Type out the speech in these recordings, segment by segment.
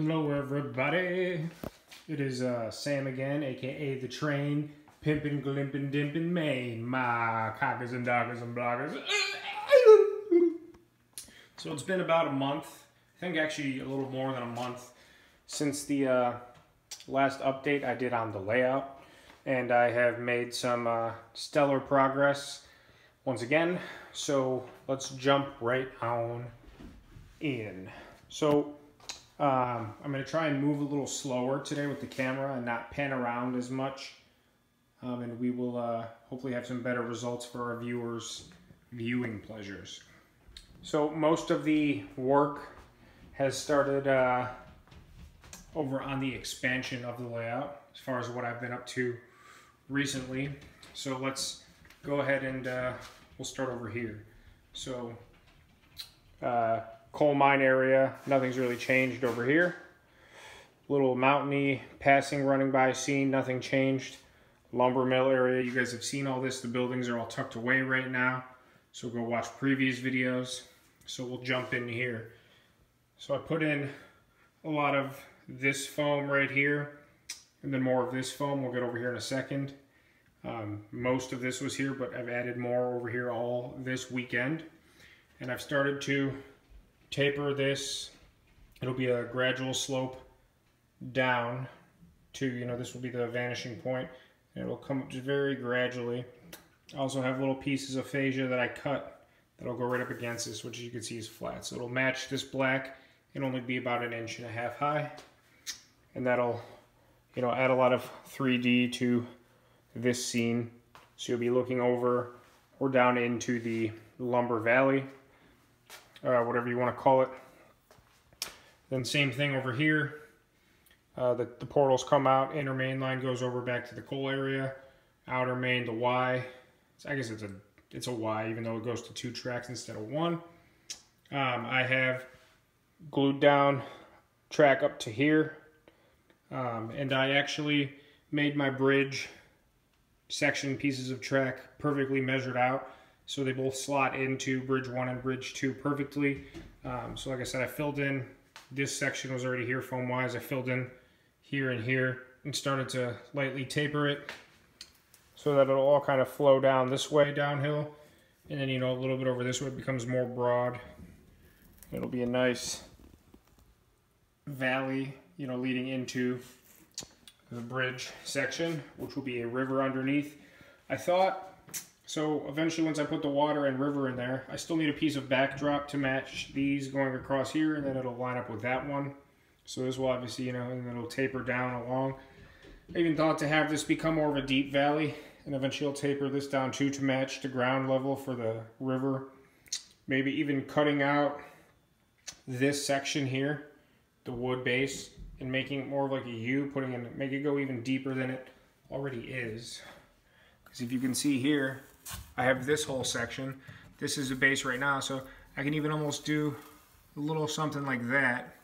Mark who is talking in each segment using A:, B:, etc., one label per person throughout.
A: Hello, everybody. It is uh, Sam again, aka The Train, pimpin', glimpin', dimpin', Mane, my cockers and doggers and bloggers. So it's been about a month, I think actually a little more than a month, since the uh, last update I did on the layout. And I have made some uh, stellar progress once again. So let's jump right on in. So um, I'm going to try and move a little slower today with the camera and not pan around as much. Um, and we will uh, hopefully have some better results for our viewers' viewing pleasures. So most of the work has started uh, over on the expansion of the layout as far as what I've been up to recently. So let's go ahead and uh, we'll start over here. So uh, coal mine area, nothing's really changed over here. Little mountainy passing running by scene, nothing changed. Lumber mill area, you guys have seen all this. The buildings are all tucked away right now. So go watch previous videos. So we'll jump in here. So I put in a lot of this foam right here and then more of this foam. We'll get over here in a second. Um, most of this was here, but I've added more over here all this weekend. And I've started to taper this. It'll be a gradual slope down to, you know, this will be the vanishing point. And it'll come up very gradually. I also have little pieces of fascia that I cut that'll go right up against this, which you can see is flat. So it'll match this black and only be about an inch and a half high. And that'll, you know, add a lot of 3D to this scene. So you'll be looking over or down into the lumber valley uh, whatever you want to call it. Then same thing over here. Uh, the, the portals come out, inner main line goes over back to the coal area, outer main, the Y. I guess it's a it's a Y, even though it goes to two tracks instead of one. Um, I have glued down track up to here, um, and I actually made my bridge section pieces of track perfectly measured out so they both slot into bridge one and bridge two perfectly. Um, so like I said, I filled in, this section was already here foam wise. I filled in here and here and started to lightly taper it so that it'll all kind of flow down this way downhill. And then, you know, a little bit over this way it becomes more broad. It'll be a nice valley, you know, leading into the bridge section, which will be a river underneath. I thought so eventually once I put the water and river in there, I still need a piece of backdrop to match these going across here and then it'll line up with that one. So this will obviously, you know, and it'll taper down along. I even thought to have this become more of a deep valley and eventually I'll taper this down too to match the ground level for the river. Maybe even cutting out this section here, the wood base, and making it more of like a U, putting in, make it go even deeper than it already is. Because if you can see here, I have this whole section. This is the base right now, so I can even almost do a little something like that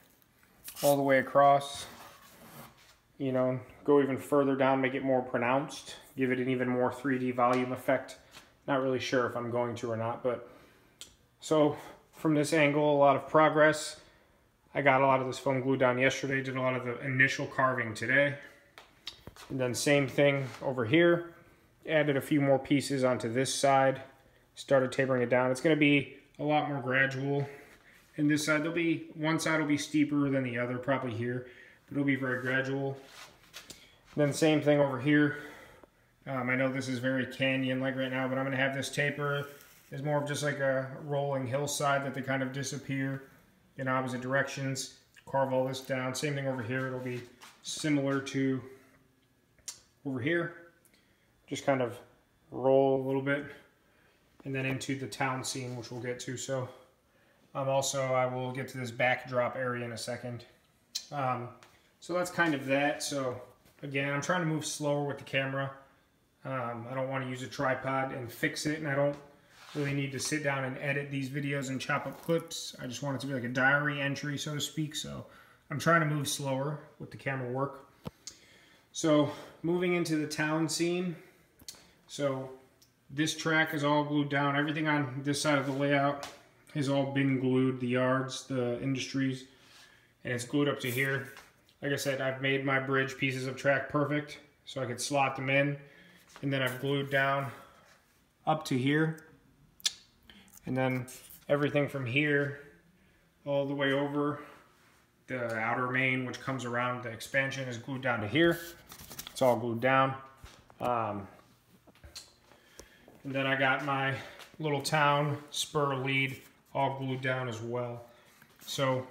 A: all the way across. You know, go even further down, make it more pronounced, give it an even more 3D volume effect. Not really sure if I'm going to or not, but so from this angle, a lot of progress. I got a lot of this foam glue down yesterday, did a lot of the initial carving today. And then same thing over here added a few more pieces onto this side, started tapering it down. It's going to be a lot more gradual. And this side, there'll be one side will be steeper than the other, probably here, but it'll be very gradual. Then same thing over here. Um, I know this is very canyon-like right now, but I'm going to have this taper as more of just like a rolling hillside that they kind of disappear in opposite directions. Carve all this down. Same thing over here. It'll be similar to over here just kind of roll a little bit and then into the town scene, which we'll get to. So um, also I will get to this backdrop area in a second. Um, so that's kind of that. So again, I'm trying to move slower with the camera. Um, I don't want to use a tripod and fix it, and I don't really need to sit down and edit these videos and chop up clips. I just want it to be like a diary entry, so to speak. So I'm trying to move slower with the camera work. So moving into the town scene, so this track is all glued down. Everything on this side of the layout has all been glued. The yards, the industries, and it's glued up to here. Like I said, I've made my bridge pieces of track perfect so I could slot them in. And then I've glued down up to here. And then everything from here all the way over the outer main, which comes around the expansion, is glued down to here. It's all glued down. Um, and then I got my little town spur lead all glued down as well. So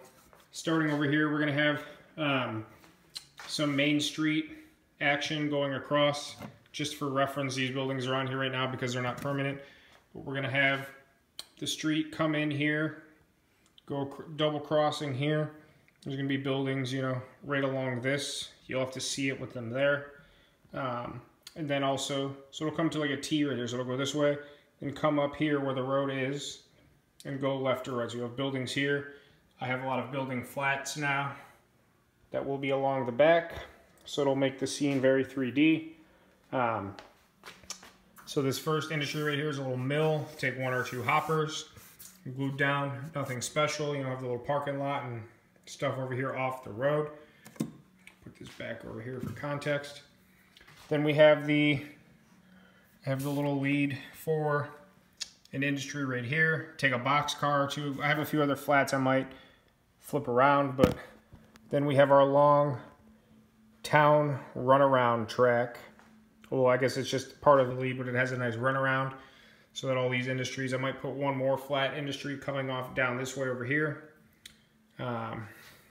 A: starting over here, we're gonna have um, some Main Street action going across. Just for reference, these buildings are on here right now because they're not permanent. But we're gonna have the street come in here, go cr double crossing here. There's gonna be buildings, you know, right along this. You'll have to see it with them there. Um, and then also, so it'll come to like a T right here. So it'll go this way and come up here where the road is and go left or right. So you have buildings here. I have a lot of building flats now that will be along the back. So it'll make the scene very 3D. Um, so this first industry right here is a little mill. Take one or two hoppers, glued down, nothing special. You know, have the little parking lot and stuff over here off the road. Put this back over here for context. Then we have the have the little lead for an industry right here. Take a box car or two. I have a few other flats I might flip around, but then we have our long town runaround track. Well, I guess it's just part of the lead, but it has a nice runaround so that all these industries, I might put one more flat industry coming off down this way over here. Um,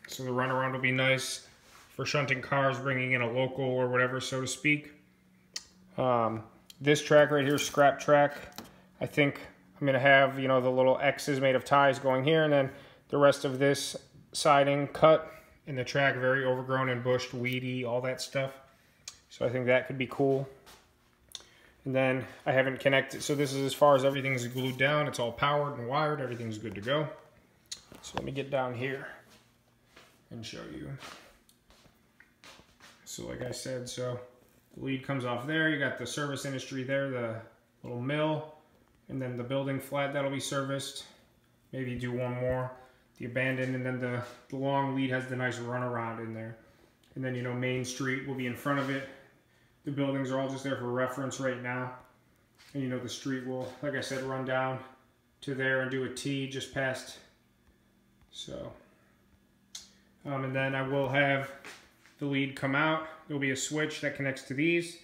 A: so the runaround will be nice for shunting cars, bringing in a local or whatever, so to speak. Um, this track right here, scrap track, I think I'm going to have, you know, the little X's made of ties going here, and then the rest of this siding cut in the track, very overgrown and bushed, weedy, all that stuff. So I think that could be cool. And then I haven't connected, so this is as far as everything's glued down. It's all powered and wired. Everything's good to go. So let me get down here and show you. So like I said, so the lead comes off there. You got the service industry there, the little mill, and then the building flat that'll be serviced. Maybe do one more, the abandoned, and then the, the long lead has the nice runaround in there. And then, you know, Main Street will be in front of it. The buildings are all just there for reference right now. And, you know, the street will, like I said, run down to there and do a T just past. So, um, and then I will have the lead come out. There'll be a switch that connects to these.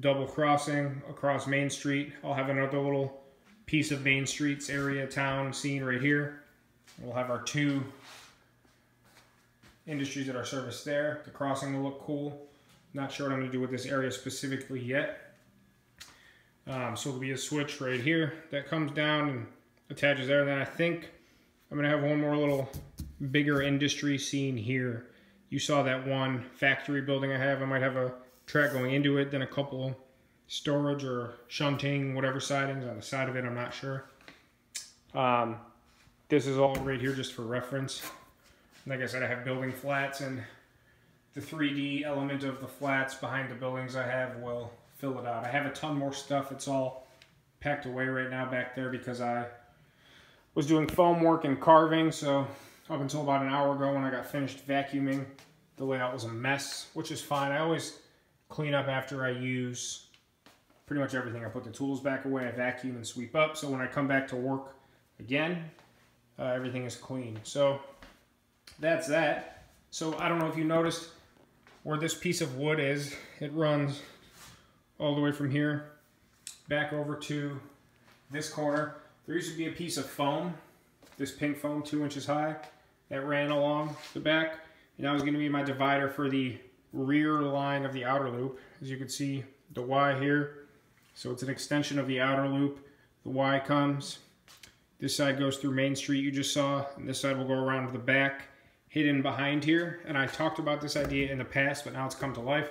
A: Double crossing across Main Street. I'll have another little piece of Main Street's area town scene right here. We'll have our two industries that are serviced there. The crossing will look cool. Not sure what I'm to do with this area specifically yet. Um, so there'll be a switch right here that comes down and attaches there. And then I think I'm to have one more little bigger industry scene here. You saw that one factory building I have. I might have a track going into it, then a couple storage or shunting, whatever sidings on the side of it. I'm not sure. Um, this is all right here just for reference. Like I said, I have building flats and the 3D element of the flats behind the buildings I have will fill it out. I have a ton more stuff. It's all packed away right now back there because I was doing foam work and carving. So up until about an hour ago when I got finished vacuuming, the layout was a mess, which is fine. I always clean up after I use pretty much everything. I put the tools back away, I vacuum and sweep up. So when I come back to work again, uh, everything is clean. So that's that. So I don't know if you noticed where this piece of wood is. It runs all the way from here back over to this corner. There used to be a piece of foam, this pink foam, two inches high, that ran along the back. And that was going to be my divider for the rear line of the outer loop. As you can see, the Y here. So it's an extension of the outer loop. The Y comes. This side goes through Main Street you just saw, and this side will go around the back hidden behind here. And I talked about this idea in the past, but now it's come to life.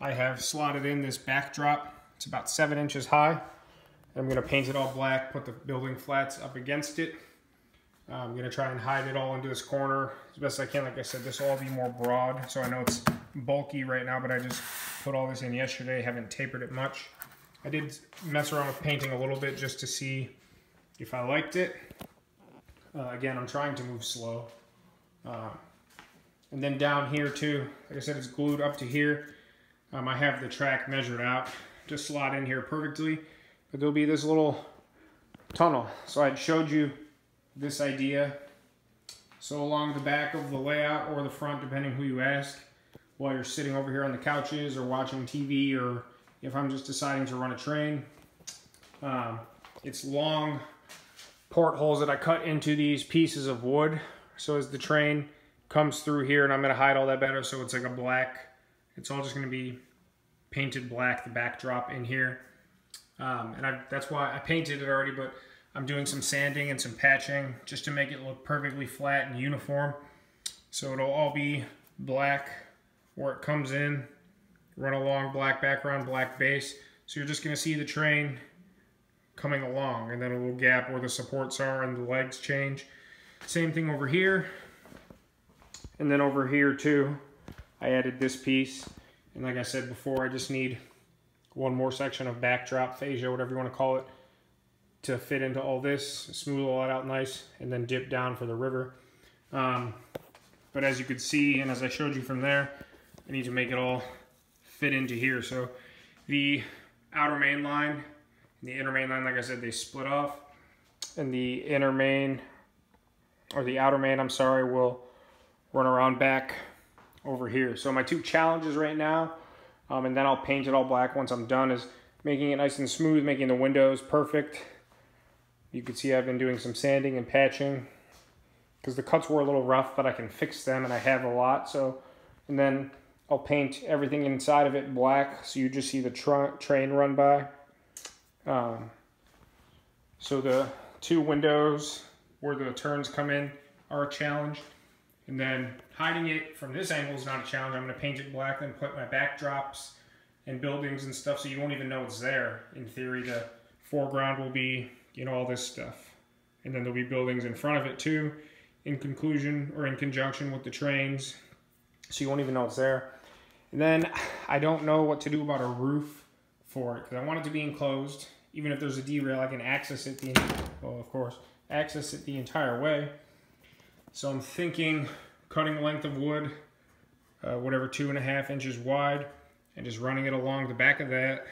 A: I have slotted in this backdrop. It's about seven inches high. I'm gonna paint it all black, put the building flats up against it. I'm gonna try and hide it all into this corner as best I can. Like I said, this will all be more broad. So I know it's bulky right now, but I just put all this in yesterday. Haven't tapered it much. I did mess around with painting a little bit just to see if I liked it. Uh, again, I'm trying to move slow. Uh, And then down here too, like I said, it's glued up to here. Um, I have the track measured out to slot in here perfectly. But there'll be this little tunnel. So I showed you this idea. So along the back of the layout or the front, depending who you ask, while you're sitting over here on the couches or watching TV or if I'm just deciding to run a train. Um, it's long portholes that I cut into these pieces of wood. So as the train comes through here, and I'm gonna hide all that better so it's like a black, it's all just gonna be painted black, the backdrop in here. Um, and I, that's why I painted it already, but I'm doing some sanding and some patching just to make it look perfectly flat and uniform. So it'll all be black where it comes in, run along black background, black base. So you're just gonna see the train coming along and then a little gap where the supports are and the legs change. Same thing over here. And then over here too, I added this piece. And like I said before, I just need one more section of backdrop, fascia, whatever you want to call it, to fit into all this, smooth all that out nice, and then dip down for the river. Um, but as you could see, and as I showed you from there, I need to make it all fit into here. So the outer main line and the inner main line, like I said, they split off. And the inner main, or the outer main, I'm sorry, will run around back over here. So my two challenges right now, um, and then I'll paint it all black once I'm done, is making it nice and smooth, making the windows perfect. You can see I've been doing some sanding and patching because the cuts were a little rough, but I can fix them and I have a lot. So, and then I'll paint everything inside of it black so you just see the train run by. Um, so the two windows where the turns come in are a challenge. And then hiding it from this angle is not a challenge. I'm going to paint it black and put my backdrops and buildings and stuff so you won't even know it's there. In theory, the foreground will be, you know, all this stuff. And then there'll be buildings in front of it too, in conclusion or in conjunction with the trains. So you won't even know it's there. And then I don't know what to do about a roof for it because I want it to be enclosed. Even if there's a derail, I can access it the, well, of course, access it the entire way. So I'm thinking cutting a length of wood, uh, whatever two and a half inches wide, and just running it along the back of that.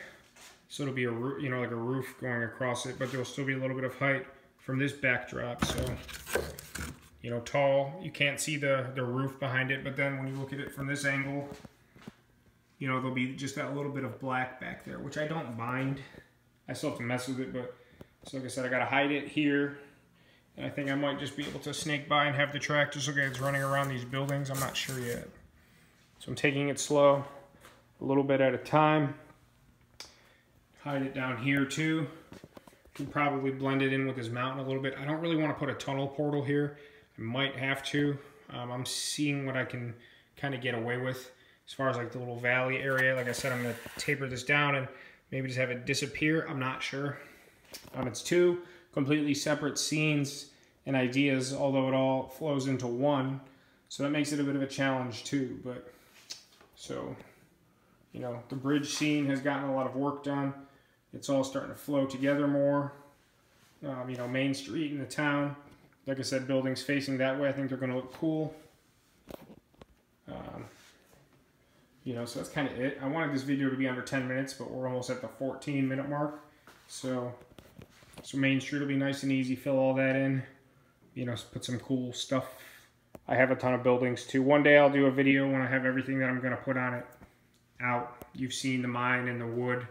A: So it'll be a you know like a roof going across it, but there'll still be a little bit of height from this backdrop. So you know, tall. You can't see the the roof behind it, but then when you look at it from this angle, you know there'll be just that little bit of black back there, which I don't mind. I still have to mess with it, but so like I said, I gotta hide it here and I think I might just be able to snake by and have the look like it's running around these buildings. I'm not sure yet. So I'm taking it slow, a little bit at a time. Hide it down here too. Can probably blend it in with this mountain a little bit. I don't really want to put a tunnel portal here. I might have to. Um, I'm seeing what I can kind of get away with as far as like the little valley area. Like I said, I'm going to taper this down and maybe just have it disappear. I'm not sure. Um, it's two completely separate scenes and ideas, although it all flows into one. So that makes it a bit of a challenge too. But so, you know, the bridge scene has gotten a lot of work done. It's all starting to flow together more. Um, you know, Main Street in the town. Like I said, buildings facing that way, I think they're going to look cool. Um, you know, so that's kind of it. I wanted this video to be under 10 minutes, but we're almost at the 14 minute mark. So so Main Street will be nice and easy. Fill all that in. You know, put some cool stuff. I have a ton of buildings too. One day I'll do a video when I have everything that I'm going to put on it out. You've seen the mine and the wood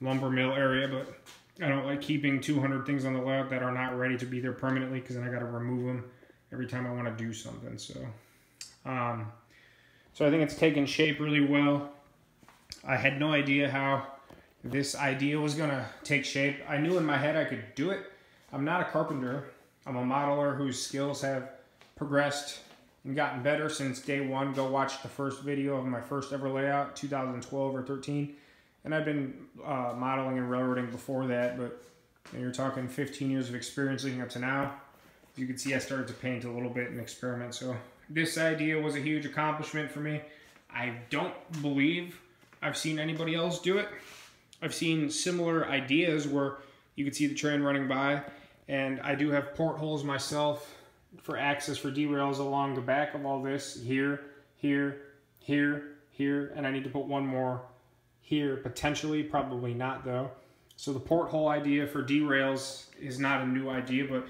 A: lumber mill area, but I don't like keeping 200 things on the layout that are not ready to be there permanently because then I got to remove them every time I want to do something. So, um, so I think it's taken shape really well. I had no idea how this idea was going to take shape. I knew in my head I could do it. I'm not a carpenter. I'm a modeler whose skills have progressed and gotten better since day one. Go watch the first video of my first ever layout, 2012 or 13. And I've been uh, modeling and railroading before that, but you're talking 15 years of experience leading up to now. As you can see, I started to paint a little bit and experiment. So this idea was a huge accomplishment for me. I don't believe I've seen anybody else do it. I've seen similar ideas where you can see the train running by, and I do have portholes myself for access for derails along the back of all this here here, here, here, and I need to put one more here potentially, probably not though. So the porthole idea for derails is not a new idea, but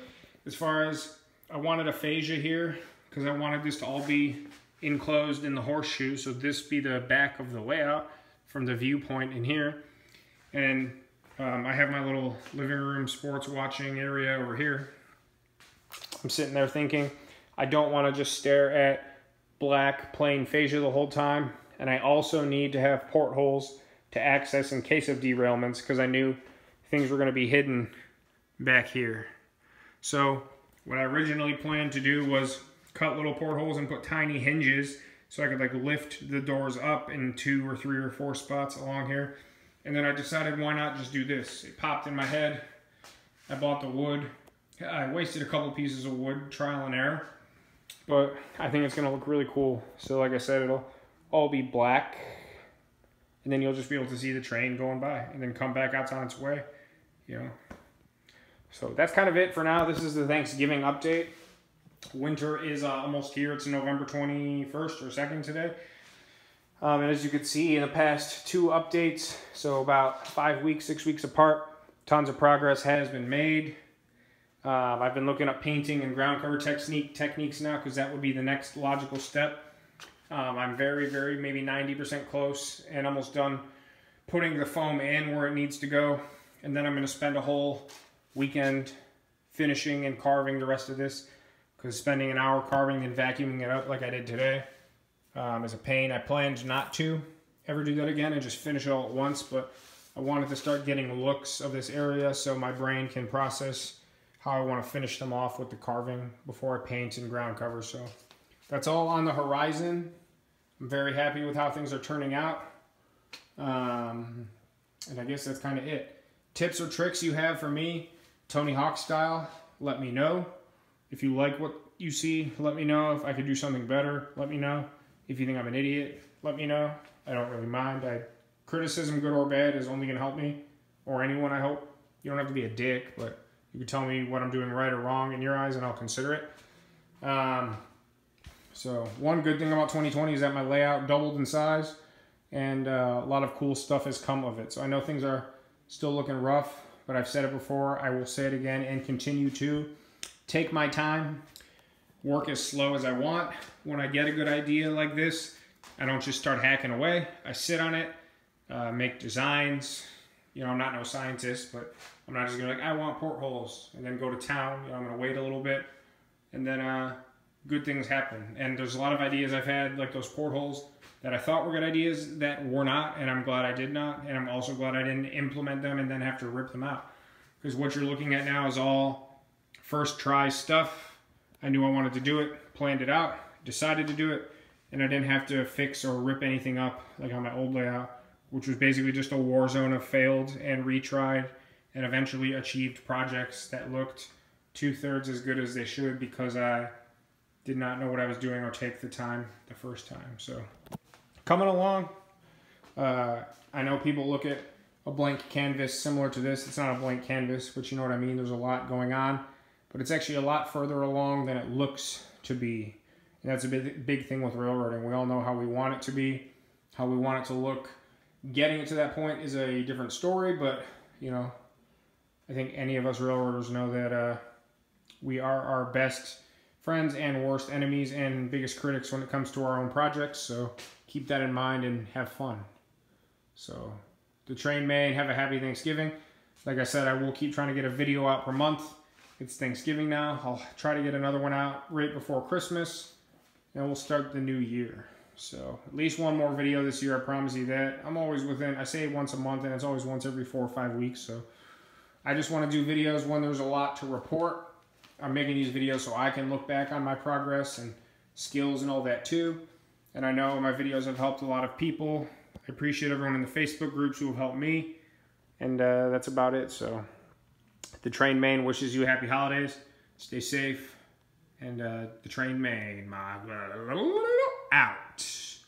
A: as far as I wanted a fascia here because I wanted this to all be enclosed in the horseshoe. So this be the back of the layout from the viewpoint in here. And um, I have my little living room sports watching area over here. I'm sitting there thinking, I don't want to just stare at black plain fascia the whole time. And I also need to have portholes to access in case of derailments because I knew things were going to be hidden back here. So what I originally planned to do was cut little portholes and put tiny hinges so I could like lift the doors up in two or three or four spots along here. And then I decided why not just do this. It popped in my head. I bought the wood. I wasted a couple pieces of wood, trial and error. But I think it's gonna look really cool. So like I said, it'll all be black. And then you'll just be able to see the train going by and then come back out on its way, you know. So that's kind of it for now. This is the Thanksgiving update. Winter is uh, almost here. It's November 21st or 2nd today. Um, and as you can see in the past two updates, so about five weeks, six weeks apart, tons of progress has been made. Um, I've been looking up painting and ground cover technique techniques now because that would be the next logical step. Um, I'm very, very, maybe 90% close and almost done putting the foam in where it needs to go. And then I'm going to spend a whole weekend finishing and carving the rest of this because spending an hour carving and vacuuming it up like I did today um, is a pain. I planned not to ever do that again and just finish it all at once, but I wanted to start getting looks of this area so my brain can process how I want to finish them off with the carving before I paint and ground cover. So that's all on the horizon. I'm very happy with how things are turning out. Um, and I guess that's kind of it. Tips or tricks you have for me, Tony Hawk style, let me know. If you like what you see, let me know. If I could do something better, let me know. If you think I'm an idiot, let me know. I don't really mind. I, criticism, good or bad, is only going to help me or anyone, I hope. You don't have to be a dick, but you can tell me what I'm doing right or wrong in your eyes, and I'll consider it. Um, so one good thing about 2020 is that my layout doubled in size, and uh, a lot of cool stuff has come of it. So I know things are still looking rough, but I've said it before. I will say it again and continue to take my time, work as slow as I want. When I get a good idea like this, I don't just start hacking away. I sit on it, uh, make designs. You know, I'm not no scientist, but I'm not just gonna like, I want portholes and then go to town. You know, I'm gonna wait a little bit and then uh, good things happen. And there's a lot of ideas I've had, like those portholes that I thought were good ideas that were not, and I'm glad I did not. And I'm also glad I didn't implement them and then have to rip them out. Because what you're looking at now is all first try stuff. I knew I wanted to do it, planned it out, decided to do it, and I didn't have to fix or rip anything up like on my old layout, which was basically just a war zone of failed and retried and eventually achieved projects that looked two thirds as good as they should because I did not know what I was doing or take the time the first time. So coming along, uh, I know people look at a blank canvas similar to this. It's not a blank canvas, but you know what I mean. There's a lot going on, but it's actually a lot further along than it looks to be. And that's a big, big thing with railroading. We all know how we want it to be, how we want it to look. Getting it to that point is a different story, but you know, I think any of us railroaders know that uh, we are our best friends and worst enemies and biggest critics when it comes to our own projects. So keep that in mind and have fun. So the train may have a happy Thanksgiving. Like I said, I will keep trying to get a video out per month. It's Thanksgiving now. I'll try to get another one out right before Christmas. And we'll start the new year. So at least one more video this year, I promise you that. I'm always within, I say once a month and it's always once every four or five weeks. So I just want to do videos when there's a lot to report. I'm making these videos so I can look back on my progress and skills and all that too. And I know my videos have helped a lot of people. I appreciate everyone in the Facebook groups who have helped me. And uh, that's about it. So the Train Mane wishes you happy holidays. Stay safe. And uh, the Train Mane, my out.